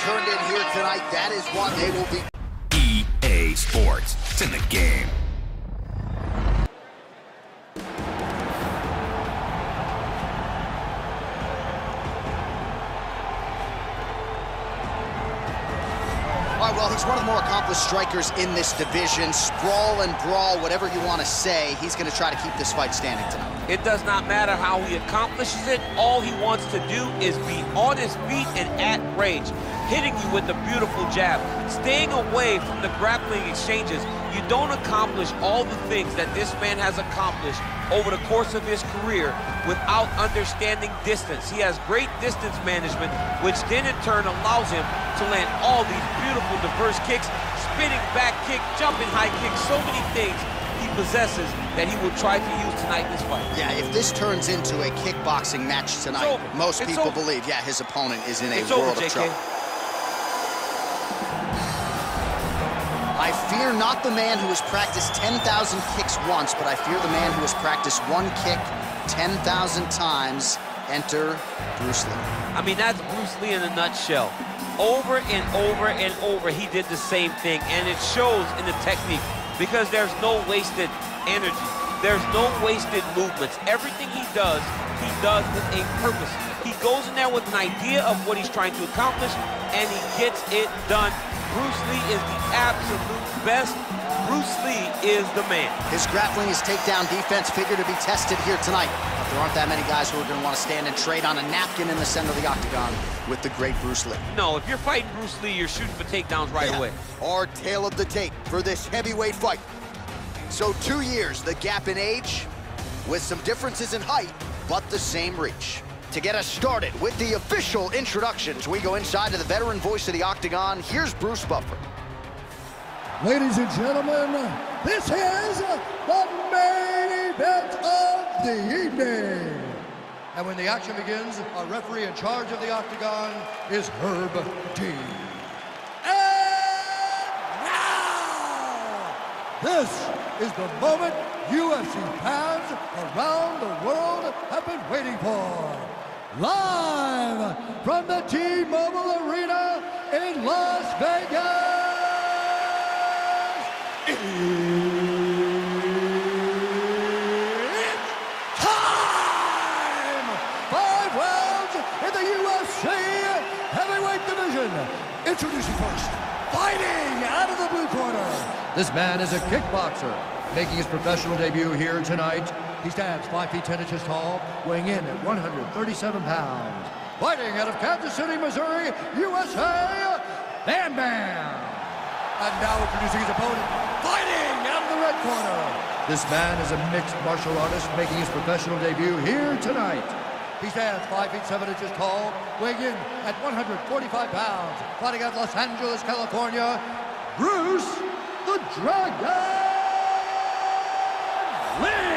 turned in here tonight. That is what they will be. EA Sports. It's in the game. He's one of the more accomplished strikers in this division. Sprawl and brawl, whatever you want to say, he's going to try to keep this fight standing tonight. It does not matter how he accomplishes it. All he wants to do is be on his feet and at range, hitting you with a beautiful jab, staying away from the grappling exchanges. You don't accomplish all the things that this man has accomplished over the course of his career without understanding distance. He has great distance management, which then in turn allows him to land all these beautiful diverse kicks, spinning back kick, jumping high kick, so many things he possesses that he will try to use tonight in this fight. Yeah, if this turns into a kickboxing match tonight, most It's people over. believe, yeah, his opponent is in a It's world over, of trouble. Fear not the man who has practiced 10,000 kicks once, but I fear the man who has practiced one kick 10,000 times. Enter Bruce Lee. I mean, that's Bruce Lee in a nutshell. Over and over and over, he did the same thing, and it shows in the technique because there's no wasted energy. There's no wasted movements. Everything he does, he does with a purpose. Goes in there with an idea of what he's trying to accomplish, and he gets it done. Bruce Lee is the absolute best. Bruce Lee is the man. His grappling, his takedown defense figure to be tested here tonight. But there aren't that many guys who are going to want to stand and trade on a napkin in the center of the octagon with the great Bruce Lee. No, if you're fighting Bruce Lee, you're shooting for takedowns right Yeah. away. Our tale of the tape for this heavyweight fight. So two years, the gap in age, with some differences in height, but the same reach. To get us started with the official introductions, we go inside to the veteran voice of the octagon. Here's Bruce Buffer. Ladies and gentlemen, this is the main event of the evening. And when the action begins, our referee in charge of the octagon is Herb Dean. And now, this is the moment UFC fans around the world have been waiting for. Live from the T-Mobile Arena in Las Vegas. It's time! Five rounds in the UFC heavyweight division. Introducing first, fighting out of the blue corner. This man is a kickboxer, making his professional debut here tonight. He stands 5 feet 10 inches tall, weighing in at 137 pounds. Fighting out of Kansas City, Missouri, USA, Bam Bam! And now introducing his opponent, fighting out of the red corner. This man is a mixed martial artist making his professional debut here tonight. He stands 5 feet 7 inches tall, weighing in at 145 pounds, fighting out Los Angeles, California, Bruce the Dragon Lee!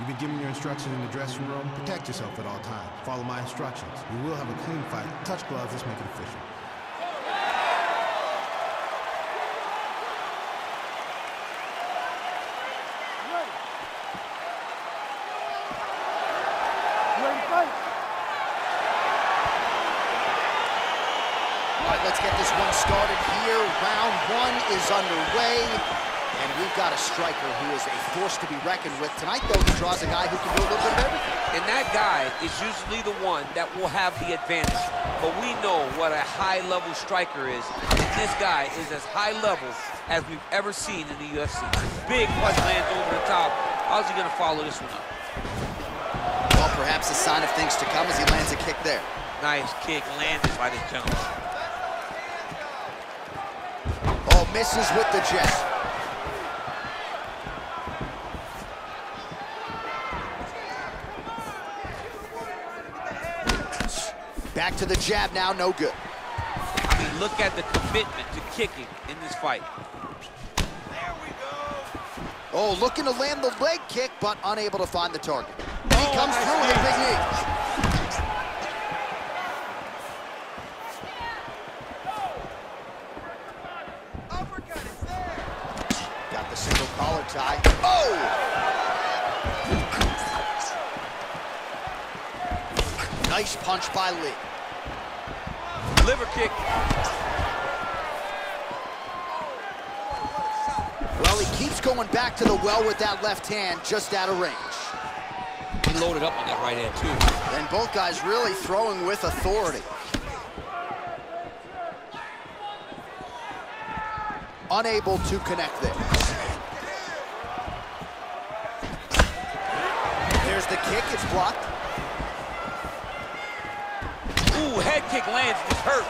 You've been given your instructions in the dressing room. Protect yourself at all times. Follow my instructions. We will have a clean fight. Touch gloves. Let's make it official. All right, let's get this one started here. Round one is underway. And we've got a striker who is a force to be reckoned with. Tonight, though, he draws a guy who can do a little bit of everything. And that guy is usually the one that will have the advantage. But we know what a high-level striker is. And this guy is as high level as we've ever seen in the UFC. Big punch lands over the top. How's he gonna follow this one up? Well, perhaps a sign of things to come as he lands a kick there. Nice kick landed by the gentleman. Oh, misses with the jab. Back to the jab now, no good. I mean, look at the commitment to kicking in this fight. Oh, looking to land the leg kick, but unable to find the target. He Oh, comes through with a big knee. Collar tie. Oh! Nice punch by Lee. Liver kick. Well, he keeps going back to the well with that left hand, just out of range. He loaded up on that right hand, too. And both guys really throwing with authority. Unable to connect there. There's the kick, it's blocked. Kick lands, just hurt.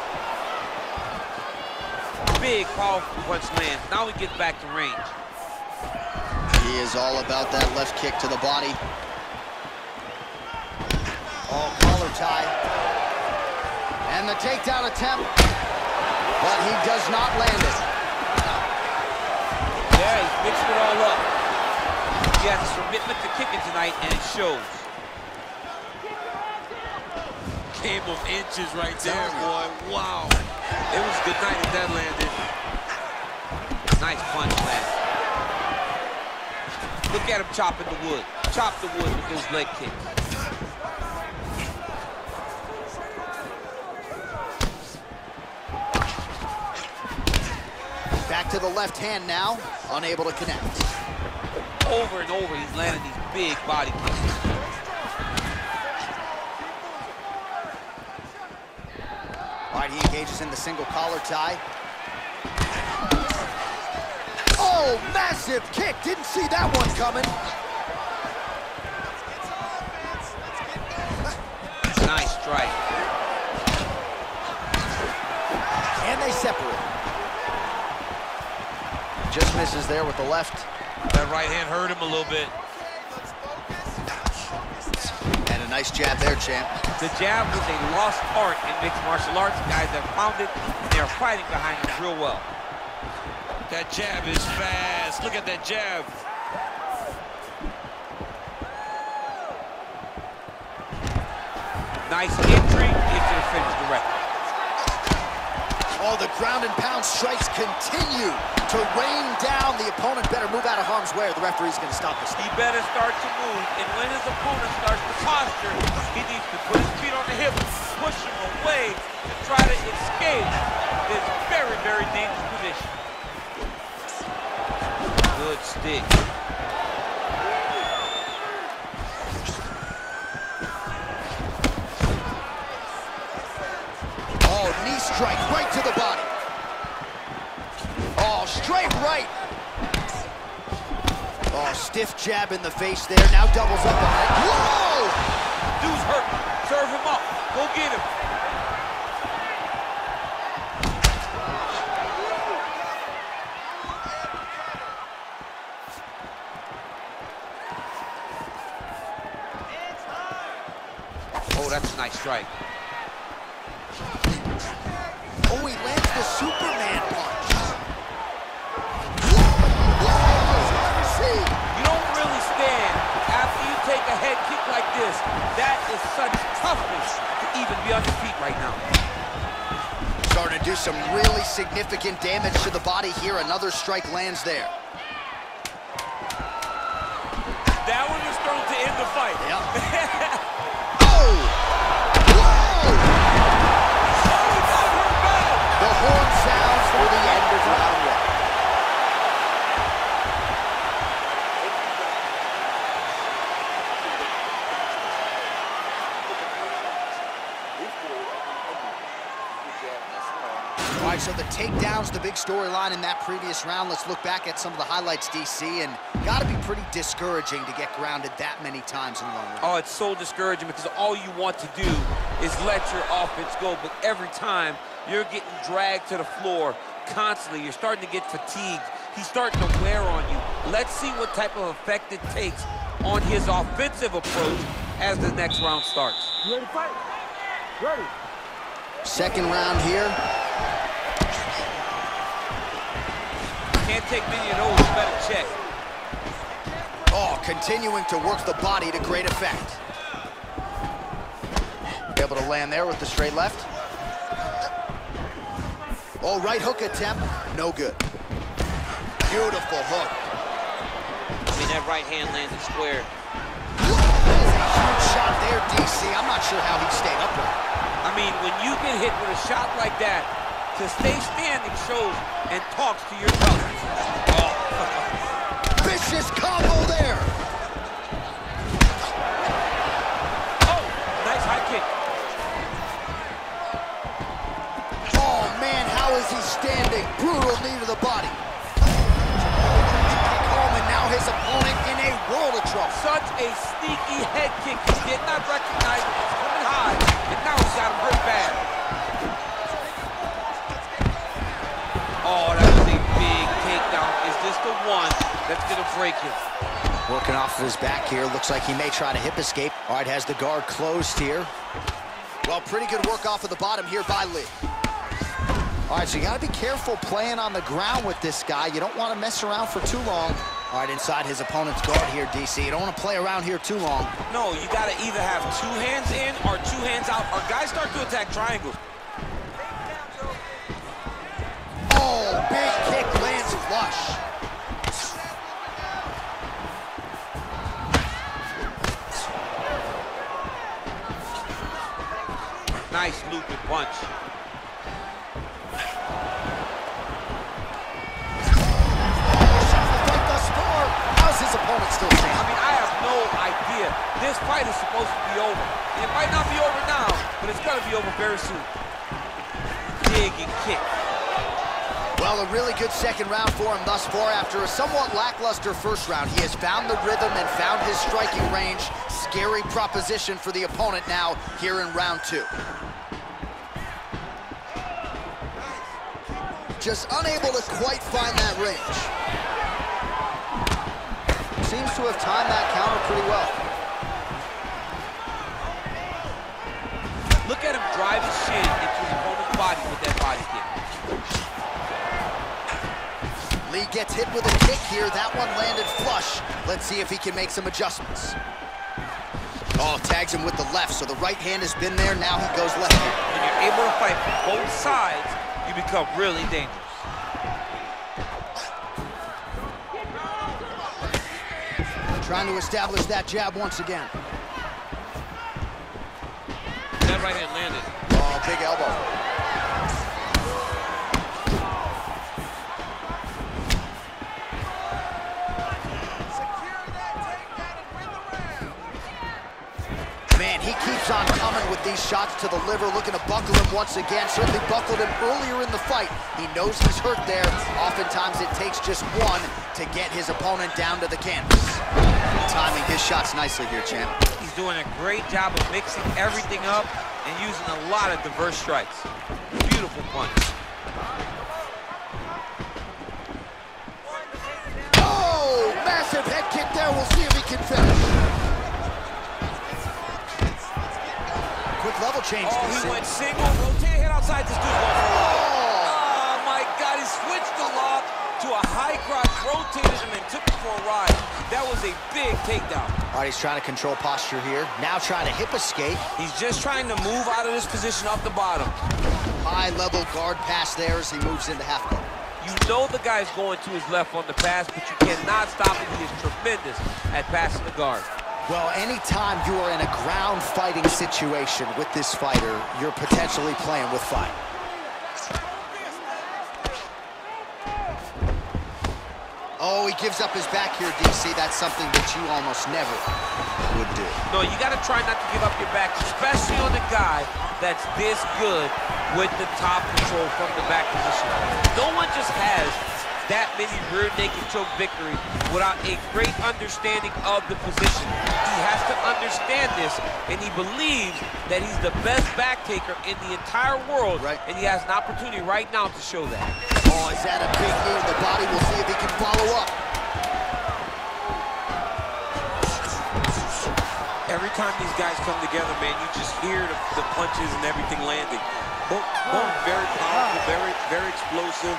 Big, powerful punch lands. Now he gets back to range. He is all about that left kick to the body. Oh, collar tie. And the takedown attempt. But he does not land it. Yeah, he's mixing it all up. He has his commitment to kicking tonight, and it shows. Game of inches right there, boy. Wow. It was a good night if that landed. Nice punch land. Look at him chopping the wood. Chop the wood with his leg kick. Back to the left hand now, unable to connect. Over and over, he's landing these big body kicks. Right, he engages in the single collar tie. Oh, massive kick. Didn't see that one coming. Nice strike. And they separate. Just misses there with the left. That right hand hurt him a little bit. And a nice jab there, champ. The jab was a lost art in mixed martial arts. Guys have found it, and they're fighting behind it real well. That jab is fast. Look at that jab. Nice entry into the finish directly. Oh, the ground and pound strikes continue to rain down. The opponent better move out of harm's way or the referee's going to stop this. He better start to move, and when his opponent starts to posture, he needs to put his feet on the hips, push him away, to try to escape this very, very dangerous position. Good stick. Oh, knee strike right to the body. Oh, straight right. Oh, stiff jab in the face there. Now doubles up on it. Whoa! Dude's hurt. Serve him up. Go get him. Oh, that's a nice strike. Oh, he lands the Superman kick like this. That is such toughness to even be on your feet right now. Starting to do some really significant damage to the body here. Another strike lands there. That one was thrown to end the fight. Yep. oh! Whoa! Oh, the horn sounds for the end of round one. All right, so the takedown's the big storyline in that previous round. Let's look back at some of the highlights, DC, and got to be pretty discouraging to get grounded that many times in one round. Oh, it's so discouraging because all you want to do is let your offense go, but every time you're getting dragged to the floor constantly, you're starting to get fatigued. He's starting to wear on you. Let's see what type of effect it takes on his offensive approach as the next round starts. You ready to fight? Ready. Second round here. Take many of those, better check. Oh, continuing to work the body to great effect. Able to land there with the straight left. Oh, right hook attempt, no good. Beautiful hook. I mean, that right hand landed square. A huge shot there, DC. I'm not sure how he stayed upright. I mean, when you get hit with a shot like that, to stay standing shows and talks to your colors. Oh. Vicious combo there. oh, nice high kick. Oh, man, how is he standing? Brutal knee to the body. Home, and now his opponent in a world of trouble. Such a sneaky head kick. He did not recognize it coming high, and now he's got him hurt bad. That's gonna break him? Working off of his back here. Looks like he may try to hip escape. All right, has the guard closed here. Well, pretty good work off of the bottom here by Lee. All right, so you got to be careful playing on the ground with this guy. You don't want to mess around for too long. All right, inside his opponent's guard here, DC. You don't want to play around here too long. No, you gotta either have two hands in or two hands out, or guys start to attack triangles. Oh, big kick lands flush. Nice looping punch. Fight thus far. How's his opponent still I mean, I have no idea. This fight is supposed to be over. And it might not be over now, but it's gonna be over very soon. Digging kick. Well, a really good second round for him thus far. After a somewhat lackluster first round, he has found the rhythm and found his striking range. Scary proposition for the opponent now here in round two. Just unable to quite find that range. Seems to have timed that counter pretty well. Look at him drive his shin into his opponent's body with that body kick. Lee gets hit with a kick here. That one landed flush. Let's see if he can make some adjustments. Oh, tags him with the left, so the right hand has been there. Now he goes left. When you're able to fight both sides, you become really dangerous. Trying to establish that jab once again. That right hand landed. Oh, big elbow. With these shots to the liver, looking to buckle him once again. Certainly buckled him earlier in the fight. He knows he's hurt there. Oftentimes it takes just one to get his opponent down to the canvas. Timing his shots nicely here, champ. He's doing a great job of mixing everything up and using a lot of diverse strikes. Beautiful punch. Oh, massive head kick there. We'll see if he can finish. Quick level change. Oh, he went single, rotate, hit outside. This dude's going for a lock. Oh. oh, my God, he switched the lock to a high crotch, rotated him and took him for a ride. That was a big takedown. All right, he's trying to control posture here. Now trying to hip escape. He's just trying to move out of this position off the bottom. High level guard pass there as he moves into half guard. You know the guy's going to his left on the pass, but you cannot stop him. He is tremendous at passing the guard. Well, anytime you are in a ground fighting situation with this fighter, you're potentially playing with fire. Oh, he gives up his back here, DC. That's something that you almost never would do. No, you got to try not to give up your back, especially on a guy that's this good with the top control from the back position. No one just has that many rear naked choke victories without a great understanding of the position. He has to understand this, and he believes that he's the best back taker in the entire world, Right. and he has an opportunity right now to show that. Oh, is that a big knee to the body? We'll see if he can follow up. Every time these guys come together, man, you just hear the, the punches and everything landing. Both, both very powerful, very, very explosive.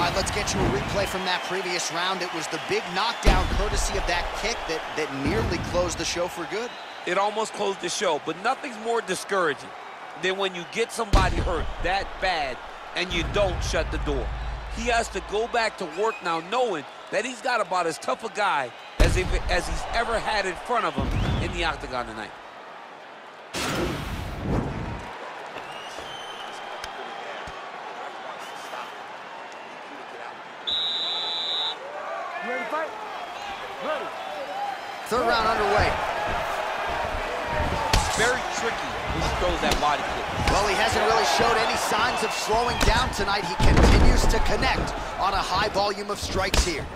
All right, let's get you a replay from that previous round. It was the big knockdown courtesy of that kick that, that nearly closed the show for good. it almost closed the show. But nothing's more discouraging than when you get somebody hurt that bad and you don't shut the door. He has to go back to work now knowing that he's got about as tough a guy as, if, as he's ever had in front of him in the octagon tonight. You ready to fight? Ready. Third round underway. Very tricky when he throws that body kick. Well, he hasn't really showed any signs of slowing down tonight. He continues to connect on a high volume of strikes here.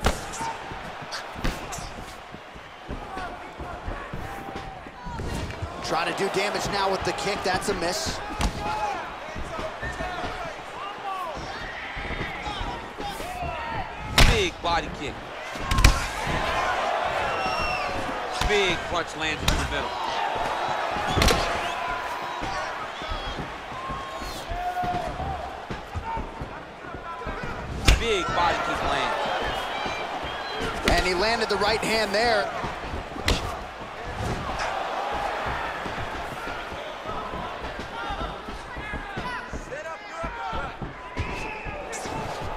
Trying to do damage now with the kick. That's a miss. Big body kick. Big punch lands in the middle. Big body kick lands. And he landed the right hand there.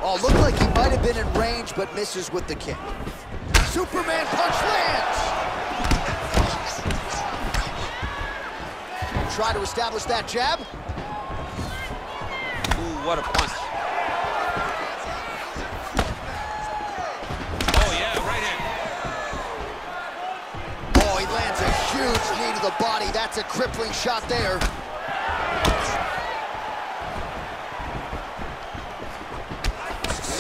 Oh, looked like he might have been in range, but misses with the kick. Superman punch lands. Try to establish that jab. Ooh, what a punch. Oh, yeah, right hand. Oh, he lands a huge knee to the body. That's a crippling shot there.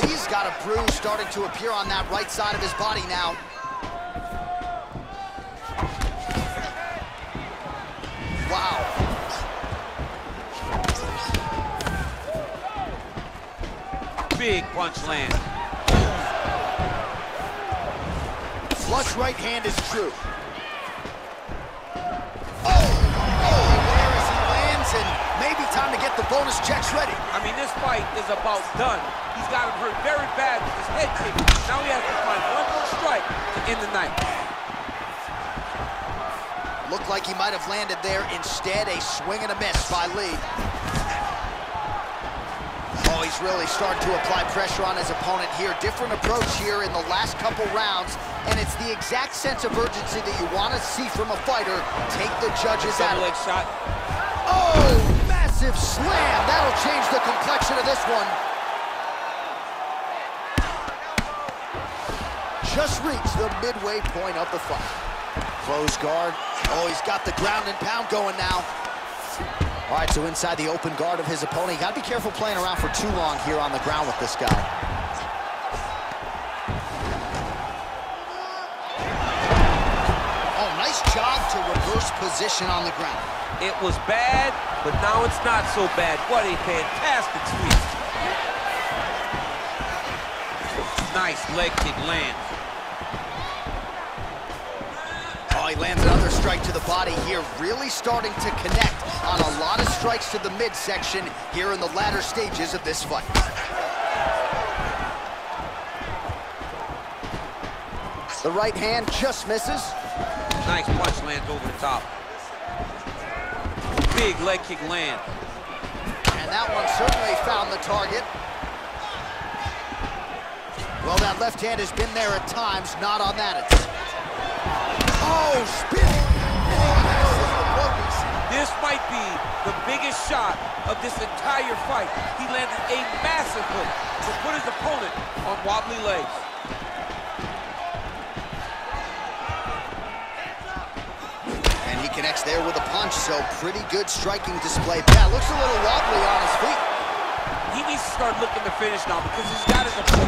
He's got a bruise starting to appear on that right side of his body now. Big punch lands. Flush right hand is true. Oh, oh, where as he lands, and maybe time to get the bonus checks ready. I mean, this fight is about done. He's got him hurt very bad with his head kick. Now he has to find one more strike to end the night. Looked like he might have landed there. Instead, a swing and a miss by Lee. Really starting to apply pressure on his opponent here. Different approach here in the last couple rounds, and it's the exact sense of urgency that you want to see from a fighter. Take the judges out Double leg shot. Oh, massive slam. That'll change the complexion of this one. Just reached the midway point of the fight. Close guard. Oh, he's got the ground and pound going now. All right, so inside the open guard of his opponent. You got to be careful playing around for too long here on the ground with this guy. Oh, nice job to reverse position on the ground. It was bad, but now it's not so bad. What a fantastic sweep. Nice leg kick lands. Lands another strike to the body here, really starting to connect on a lot of strikes to the midsection here in the latter stages of this fight. The right hand just misses. Nice punch lands over the top. Big leg kick land. And that one certainly found the target. Well, that left hand has been there at times, not on that attempt. Oh, spinning. This might be the biggest shot of this entire fight. He landed a massive hook to put his opponent on wobbly legs. And he connects there with a punch, so pretty good striking display. Pat looks a little wobbly on his feet. He needs to start looking to finish now because he's got his opponent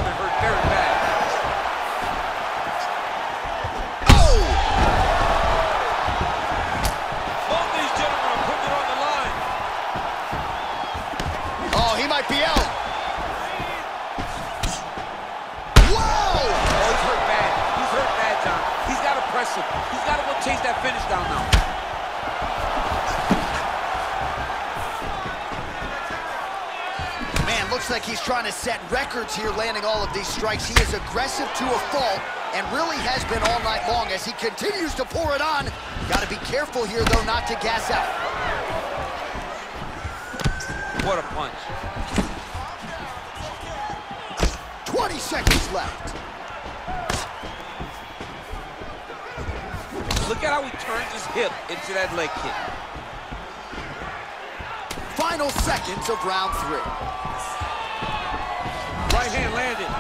to set records here landing all of these strikes. He is aggressive to a fault and really has been all night long as he continues to pour it on. Got to be careful here, though, not to gas out. What a punch. 20 seconds left. Look at how he turns his hip into that leg kick. Final seconds of round three. Right hand landed.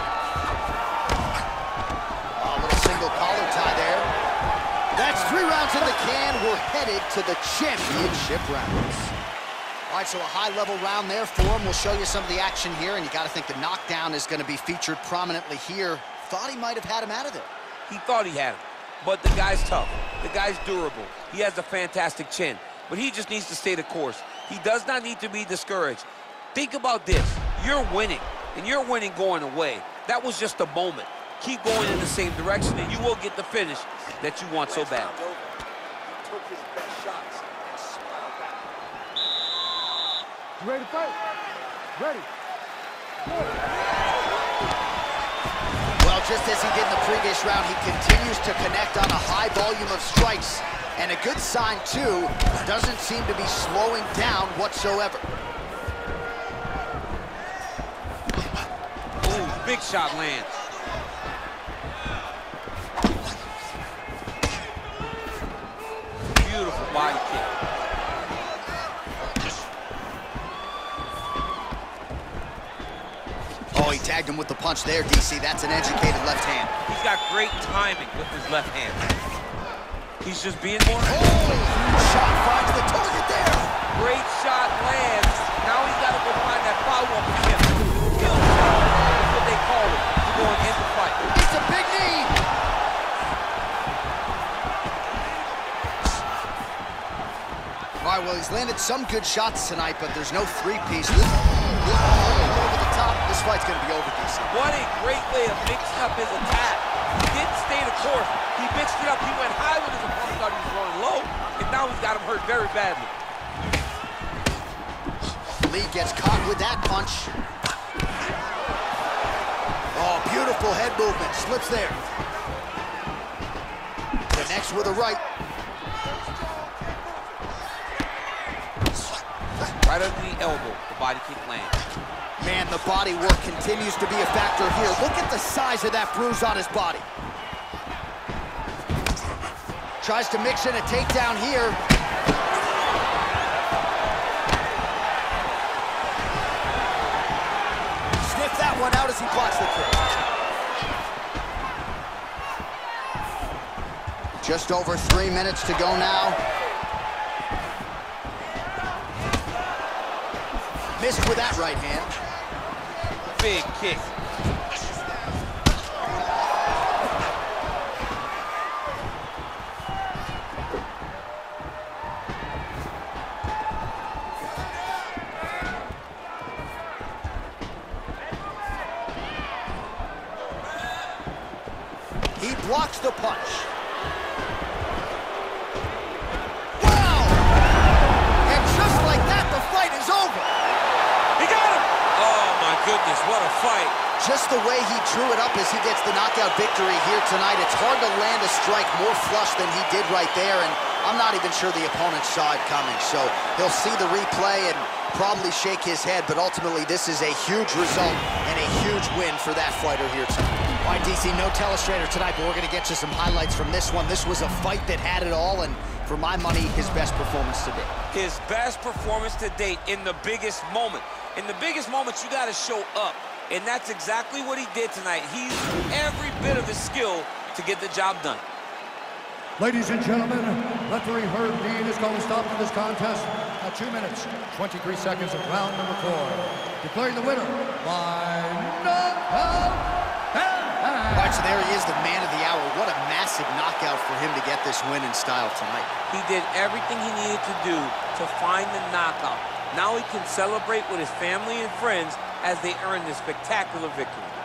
Oh, a little single collar tie there. That's three rounds in the can. We're headed to the championship rounds. All right, so a high-level round there for him. We'll show you some of the action here, and you got to think the knockdown is going to be featured prominently here. Thought he might have had him out of there. He thought he had him, but the guy's tough. The guy's durable. He has a fantastic chin, but he just needs to stay the course. He does not need to be discouraged. Think about this. You're winning, and you're winning going away. That was just a moment. Keep going in the same direction, and you will get the finish that you want so bad. You ready to fight? Ready. Well, just as he did in the previous round, he continues to connect on a high volume of strikes. And a good sign, too, doesn't seem to be slowing down whatsoever. Big shot lands. Beautiful body kick. Oh, he tagged him with the punch there, DC. That's an educated left hand. He's got great timing with his left hand. He's just being more... Oh, shot finds the target there. Great shot lands. Now he's got to go find that follow-up right, well, he's landed some good shots tonight, but there's no three-piece. Over the top. This fight's going to be over, DC. What a great way of mixing up his attack. He didn't stay the course. He mixed it up. He went high when his opponent thought he was going low, and now he's got him hurt very badly. Lee gets caught with that punch. Oh, beautiful head movement. Slips there. Connects with a right. Right under the elbow, the body kick lands. Man, the body work continues to be a factor here. Look at the size of that bruise on his body. Tries to mix in a takedown here. Sniff that one out as he blocks the kick. Just over three minutes to go now. Missed with that right hand. Big kick. He blocks the punch. What a fight. Just the way he drew it up as he gets the knockout victory here tonight, it's hard to land a strike more flush than he did right there, and I'm not even sure the opponent saw it coming. So he'll see the replay and probably shake his head, but ultimately this is a huge result and a huge win for that fighter here tonight. All right, DC, no telestrator tonight, but we're going to get you some highlights from this one. This was a fight that had it all, and for my money, his best performance to date. His best performance to date in the biggest moment. In the biggest moments, you got to show up. And that's exactly what he did tonight. He used every bit of his skill to get the job done. Ladies and gentlemen, referee Herb Dean is going to stop to this contest at 2 minutes, 23 seconds of round number four. Declaring the winner by knockout. Right, so there he is, the man of the hour. What a massive knockout for him to get this win in style tonight. He did everything he needed to do to find the knockout. Now he can celebrate with his family and friends as they earn this spectacular victory.